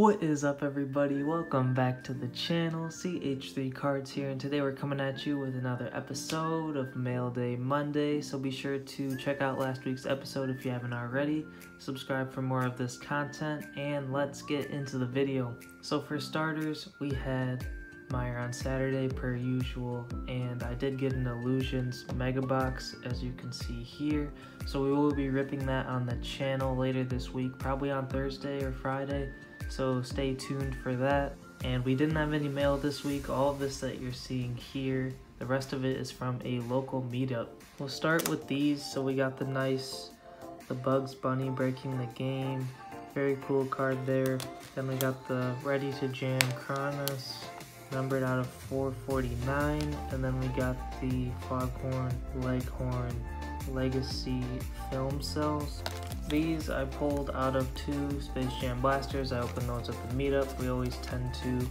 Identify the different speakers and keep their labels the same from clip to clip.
Speaker 1: What is up everybody? Welcome back to the channel, CH3 Cards here, and today we're coming at you with another episode of Mail Day Monday, so be sure to check out last week's episode if you haven't already, subscribe for more of this content, and let's get into the video. So for starters, we had Meijer on Saturday per usual, and I did get an Illusions Mega Box as you can see here, so we will be ripping that on the channel later this week, probably on Thursday or Friday so stay tuned for that. And we didn't have any mail this week. All of this that you're seeing here, the rest of it is from a local meetup. We'll start with these. So we got the nice, the Bugs Bunny breaking the game. Very cool card there. Then we got the Ready to Jam Kronos, numbered out of 449. And then we got the Foghorn Leghorn Legacy Film Cells. These I pulled out of two Space Jam Blasters. I opened those at the meetup. We always tend to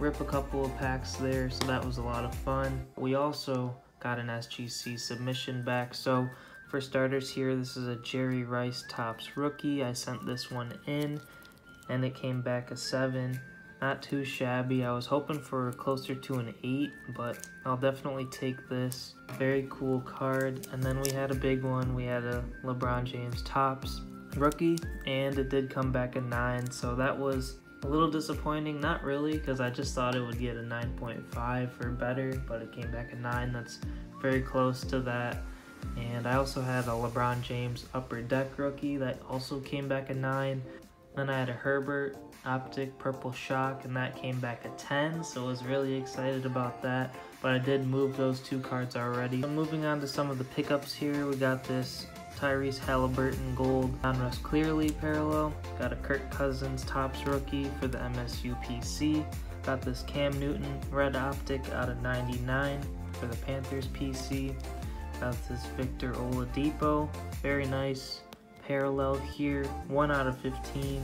Speaker 1: rip a couple of packs there, so that was a lot of fun. We also got an SGC submission back. So for starters here, this is a Jerry Rice Topps rookie. I sent this one in and it came back a 7. Not too shabby. I was hoping for closer to an 8, but I'll definitely take this. Very cool card. And then we had a big one. We had a LeBron James Topps rookie, and it did come back a 9, so that was a little disappointing. Not really, because I just thought it would get a 9.5 or better, but it came back a 9. That's very close to that. And I also had a LeBron James Upper Deck rookie that also came back a 9. Then I had a Herbert Optic Purple Shock, and that came back a 10, so I was really excited about that. But I did move those two cards already. So moving on to some of the pickups here, we got this Tyrese Haliburton Gold Donruss Clearly parallel. Got a Kirk Cousins Topps rookie for the MSU PC. Got this Cam Newton Red Optic out of 99 for the Panthers PC. Got this Victor Oladipo. Very nice parallel here. 1 out of 15.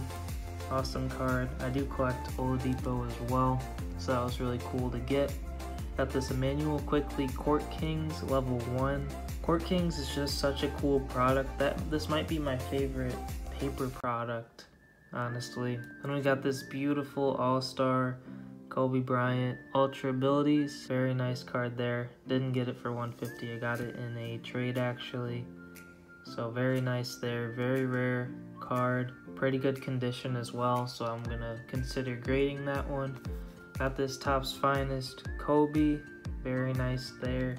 Speaker 1: Awesome card. I do collect Oladipo as well, so that was really cool to get. Got this Immanuel Quickley Court Kings level 1 Court Kings is just such a cool product. That This might be my favorite paper product, honestly. Then we got this beautiful All-Star Kobe Bryant Ultra Abilities. Very nice card there. Didn't get it for 150. I got it in a trade actually. So very nice there. Very rare card. Pretty good condition as well. So I'm to consider grading that one. Got this Topps Finest Kobe. Very nice there.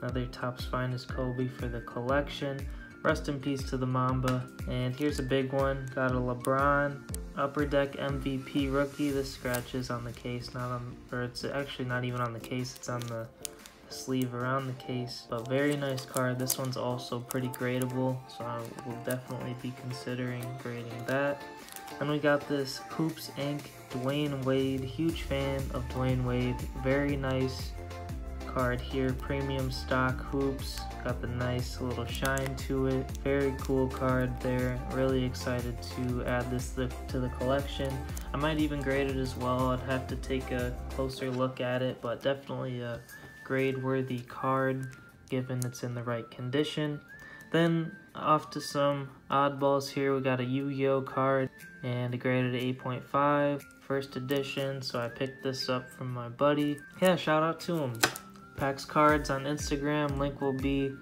Speaker 1: Another Topps Finest Kobe for the collection. Rest in peace to the Mamba. And here's a big one. Got a LeBron Upper Deck MVP rookie. This scratches on the case, not on, or it's actually not even on the case. It's on the sleeve around the case. But very nice card. This one's also pretty gradable, so I will definitely be considering grading that. And we got this Hoops Inc. Dwyane Wade. Huge fan of Dwyane Wade. Very nice card here, premium stock hoops, got the nice little shine to it. Very cool card there, really excited to add this to the collection. I might even grade it as well, I'd have to take a closer look at it, but definitely a grade worthy card given it's in the right condition. Then off to some oddballs here, we got a Yu-Gi-Oh card and a graded 8.5 first edition so I picked this up from my buddy yeah shout out to him Packs cards on Instagram. Link will be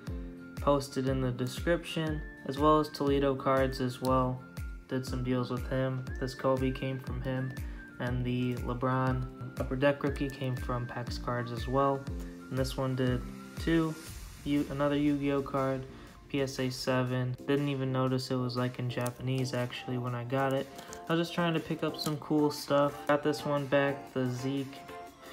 Speaker 1: posted in the description, as well as Toledo cards as well. Did some deals with him. This Kobe came from him, and the LeBron Upper Deck rookie came from Packs cards as well. And this one did two. U another Yu-Gi-Oh card, PSA 7. Didn't even notice it was like in Japanese actually when I got it. I was just trying to pick up some cool stuff. Got this one back, the Zeke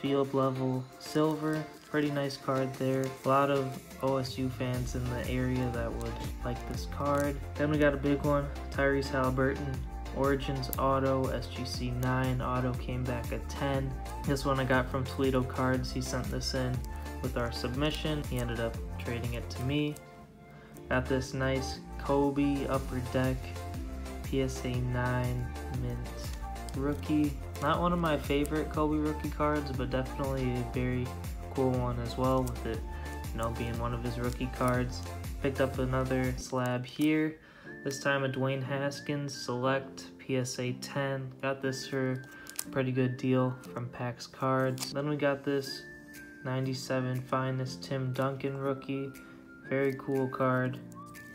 Speaker 1: Field Level Silver pretty nice card there. A lot of OSU fans in the area that would like this card. Then we got a big one, Tyrese Haliburton. Origins Auto, SGC 9 Auto came back at 10. This one I got from Toledo Cards. He sent this in with our submission. He ended up trading it to me. Got this nice Kobe Upper Deck PSA 9 Mint Rookie. Not one of my favorite Kobe rookie cards, but definitely a very cool one as well with it, you know, being one of his rookie cards. Picked up another slab here. This time a Dwayne Haskins Select PSA 10. Got this for a pretty good deal from Packs Cards. Then we got this 97 Finest Tim Duncan rookie. Very cool card.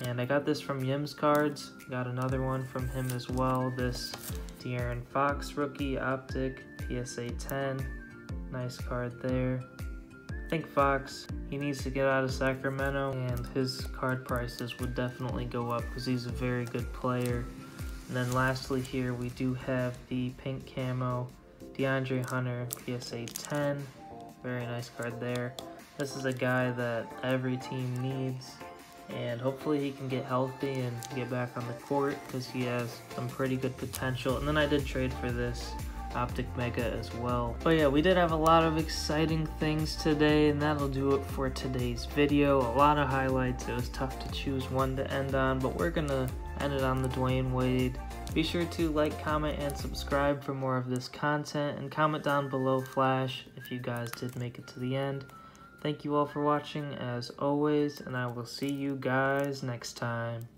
Speaker 1: And I got this from Yims Cards. Got another one from him as well. This De'Aaron Fox rookie optic PSA 10. Nice card there. I think Fox, he needs to get out of Sacramento and his card prices would definitely go up because he's a very good player. And then lastly here we do have the pink camo DeAndre Hunter PSA 10. Very nice card there. This is a guy that every team needs and hopefully he can get healthy and get back on the court because he has some pretty good potential. And then I did trade for this Optic Mega as well. But yeah, we did have a lot of exciting things today, and that'll do it for today's video. A lot of highlights. It was tough to choose one to end on, but we're gonna end it on the Dwyane Wade. Be sure to like, comment, and subscribe for more of this content, and comment down below Flash if you guys did make it to the end. Thank you all for watching as always, and I will see you guys next time.